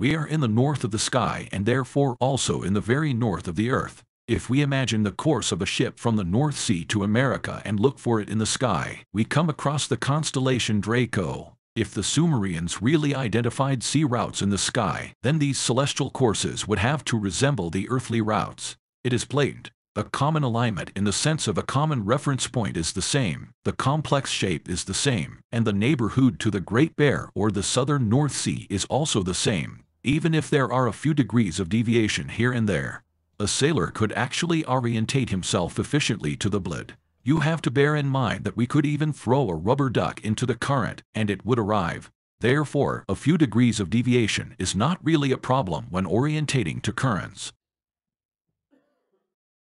We are in the north of the sky and therefore also in the very north of the earth. If we imagine the course of a ship from the North Sea to America and look for it in the sky, we come across the constellation Draco. If the Sumerians really identified sea routes in the sky, then these celestial courses would have to resemble the earthly routes. It is blatant. A common alignment in the sense of a common reference point is the same, the complex shape is the same, and the neighborhood to the Great Bear or the southern North Sea is also the same, even if there are a few degrees of deviation here and there a sailor could actually orientate himself efficiently to the blood. You have to bear in mind that we could even throw a rubber duck into the current and it would arrive. Therefore, a few degrees of deviation is not really a problem when orientating to currents.